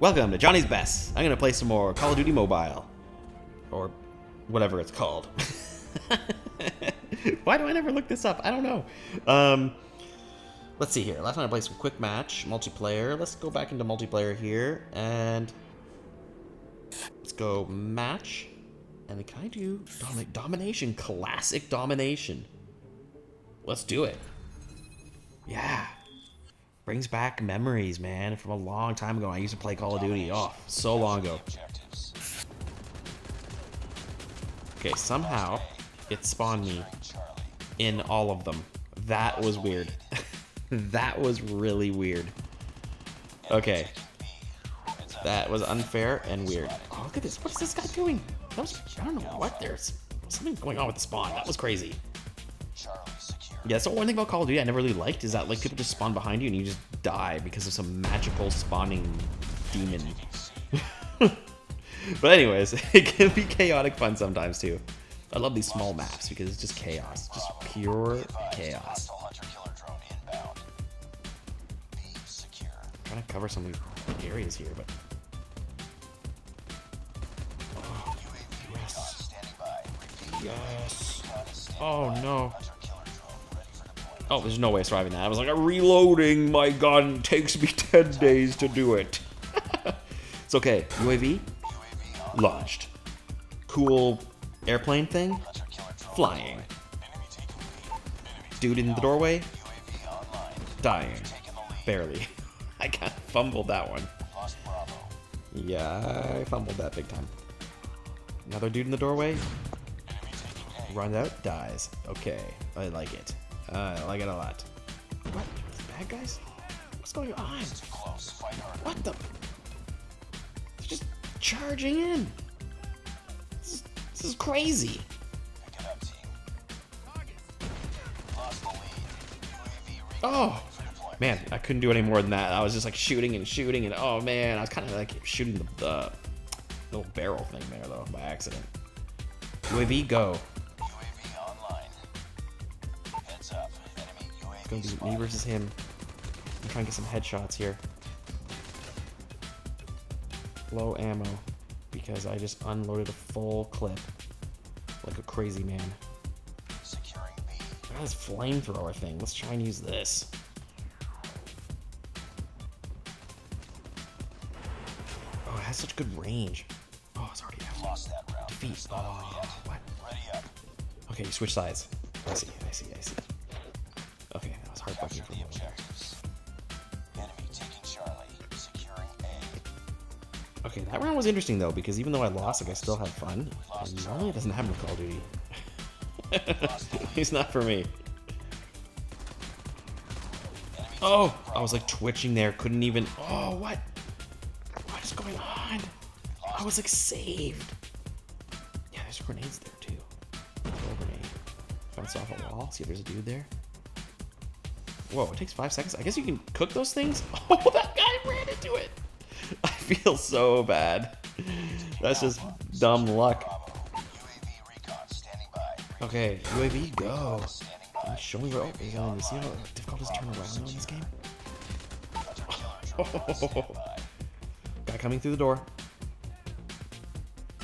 Welcome to Johnny's Best. I'm gonna play some more Call of Duty Mobile. Or whatever it's called. Why do I never look this up? I don't know. Um, let's see here. Last time I played some quick match, multiplayer. Let's go back into multiplayer here and let's go match. And can I do domi domination? Classic domination. Let's do it. Yeah. Brings back memories, man, from a long time ago. I used to play Call of Duty. Oh, so long ago. Okay, somehow it spawned me in all of them. That was weird. that was really weird. Okay. That was unfair and weird. Oh, look at this. What is this guy doing? Was, I don't know what. There's something going on with the spawn. That was crazy. Yeah, that's the one thing about Call of Duty I never really liked is that like people just spawn behind you and you just die because of some magical spawning demon. but anyways, it can be chaotic fun sometimes too. I love these small maps because it's just chaos, just pure chaos. I'm trying to cover some of these areas here, but oh, yes, yes. Oh no. Oh, there's no way surviving that. I was like, reloading my gun takes me 10 days to do it. it's okay. UAV launched. Cool airplane thing flying. Dude in the doorway dying. Barely. I kind of fumbled that one. Yeah, I fumbled that big time. Another dude in the doorway. Runs out, dies. Okay, I like it. Uh, I like it a lot. What? Bad guys? What's going on? What the? They're just charging in. This is, this is crazy. Oh, man, I couldn't do any more than that. I was just like shooting and shooting, and oh man, I was kind of like shooting the, the little barrel thing there though by accident. UAV go. Gonna be me versus him. I'm trying to get some headshots here. Low ammo because I just unloaded a full clip like a crazy man. Got this flamethrower thing. Let's try and use this. Oh, it has such good range. Oh, it's already out. Lost that round. Defeat. Oh, yeah. What? Okay, you switch sides. I see, I see, I see. Okay, that was heartbreaking for. Okay, that round was interesting though, because even though I lost, like I still had fun. Normally it doesn't happen with Call of Duty. He's not for me. Oh, I was like twitching there, couldn't even. Oh, what? What is going on? I was like saved. Yeah, there's grenades there too. grenade. Bounce off a wall. See if there's a dude there. Whoa, it takes five seconds. I guess you can cook those things. Oh, that guy ran into it. I feel so bad. That's just dumb luck. Okay, UAV, go. Uh, show me where. Oh, you see how difficult it is to turn around in this game? Oh, guy coming through the door.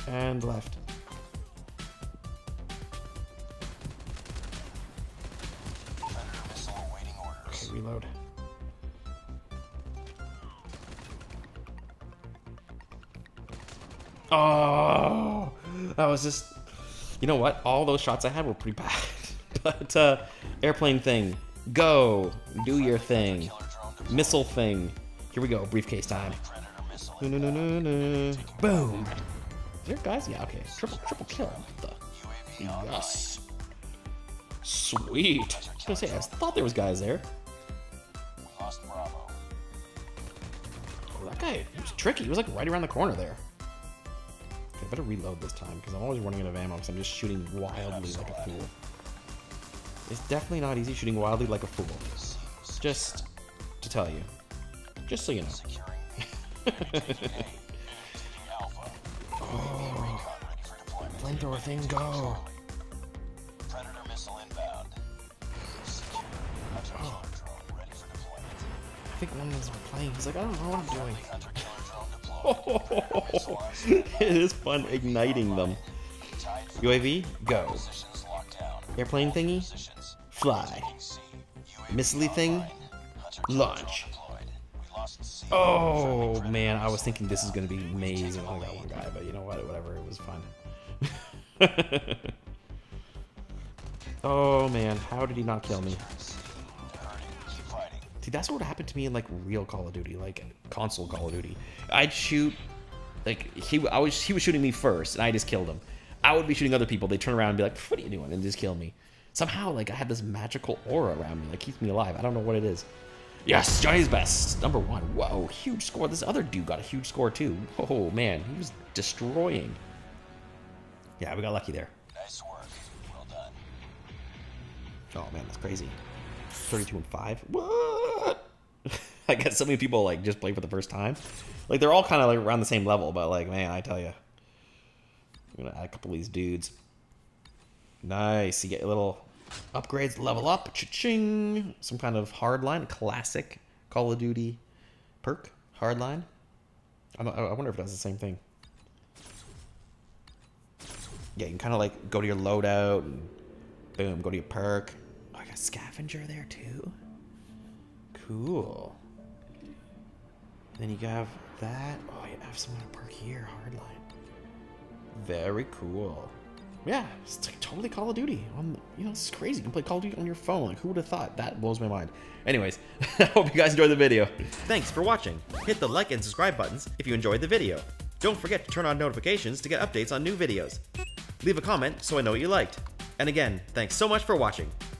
And left. Reload. Oh, that was just. You know what? All those shots I had were pretty bad. but uh, airplane thing, go, do your thing. Missile thing. Here we go. Briefcase time. No, no, no, no, no. Boom. Is there guys? Yeah. Okay. Triple, triple kill. What the? Yes. Sweet. I was gonna say I thought there was guys there. Oh, that guy was tricky. He was like right around the corner there. Okay, I better reload this time because I'm always running out of ammo because I'm just shooting wildly like a fool. It's definitely not easy shooting wildly like a fool. Just to tell you. Just so you know. oh. Flamethrower thing, go! Think one of them playing. He's like, I don't know what I'm doing. it is fun igniting them. UAV, go. Airplane thingy, fly. Missile thing, launch. Oh man, I was thinking this is gonna be amazing. I got one guy, but you know what? Whatever, it was fun. oh man, how did he not kill me? See, that's what happened to me in like real Call of Duty, like console Call of Duty. I'd shoot, like he, I was, he was shooting me first, and I just killed him. I would be shooting other people. They turn around and be like, "What are you doing?" and just kill me. Somehow, like I have this magical aura around me that keeps me alive. I don't know what it is. Yes, Johnny's best. Number one. Whoa, huge score. This other dude got a huge score too. Oh man, he was destroying. Yeah, we got lucky there. Nice work. Well done. Oh man, that's crazy. 32 and 5. What? I guess so many people like just play for the first time. Like they're all kind of like around the same level, but like man, I tell you. I'm gonna add a couple of these dudes. Nice. You get a little upgrades, level up, cha-ching. Some kind of hardline, classic Call of Duty perk, hardline. I, I wonder if that's the same thing. Yeah, you can kind of like go to your loadout and boom, go to your perk. Scavenger there too. Cool. Then you have that. Oh, you have someone to park here, hardline. Very cool. Yeah, it's like totally Call of Duty. On you know, it's crazy. You can play Call of Duty on your phone. Like, who would have thought? That blows my mind. Anyways, I hope you guys enjoyed the video. Thanks for watching. Hit the like and subscribe buttons if you enjoyed the video. Don't forget to turn on notifications to get updates on new videos. Leave a comment so I know what you liked. And again, thanks so much for watching.